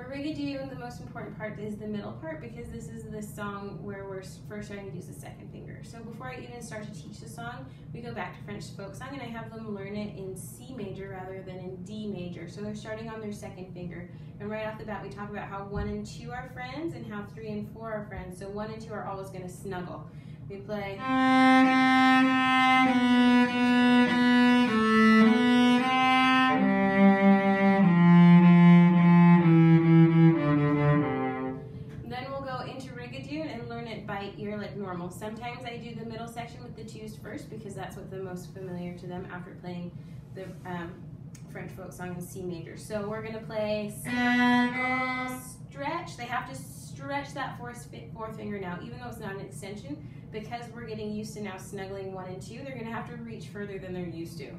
For Rigadoon, the most important part is the middle part because this is the song where we're first starting to use the second finger. So before I even start to teach the song, we go back to French folk song and I have them learn it in C major rather than in D major. So they're starting on their second finger. And right off the bat, we talk about how one and two are friends and how three and four are friends. So one and two are always going to snuggle. We play. Into Rigadoon and learn it by ear like normal. Sometimes I do the middle section with the twos first because that's what the most familiar to them after playing the um, French folk song in C major. So we're gonna play stretch. They have to stretch that fourth, fourth finger now, even though it's not an extension, because we're getting used to now snuggling one and two, they're gonna have to reach further than they're used to.